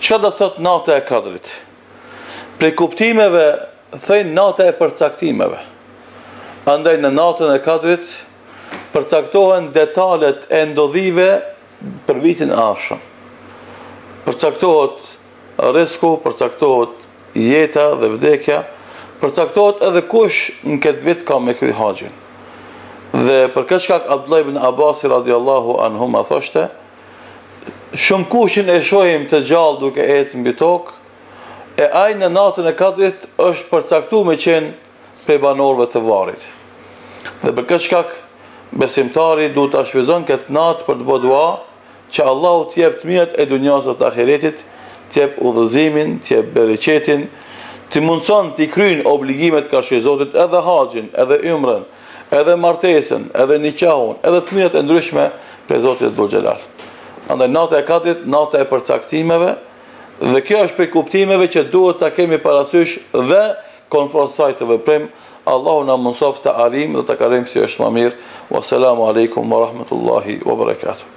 Çka do të thotë nata e kadrit? Prej kuptimeve thonë nata e përcaktimeve. Andaj në natën e kadrit përcaktohen detalet e ndodhive për vitin e ardhshëm. Përcaktohet risku, përcaktohet jeta dhe vdekja, përcaktohet edhe kush në këtë vit ka me kry haxhin. Dhe për këtë shkak Abdullah ibn Abasi radiallahu anhuma thoshte, Shumëkushin e shohim të gjallë duke ecë mbi tokë, e ai në natën e Kadrit është përcaktuar me qenë prej banorëve të varrit. Dhe për këtë shkak besimtari duhet ta shfrytëzon këtë natë për të bërë dua që Allahu të jep të mirat e dunjas dhe të ahiretit, të jep udhëzimin, të jep bereqetin, të mundëson t'i kryjsh obligimet karshi Zotit edhe haxhin, edhe ymrën, Edhe martesën, edhe nikahun, edhe të mirat e ndryshme prej Zotit Dhul Xhelal. Andaj nata e Kadrit, nata e përcaktimeve, dhe kjo është prej kuptimeve që duhet ta kemi parasysh dhe konform saj të veprim, Allahu na mundësoft ta arrijmë dhe ta kalojmë si është më mirë. Wassalamu alejkum wa rahmatullahi wa barakatuh.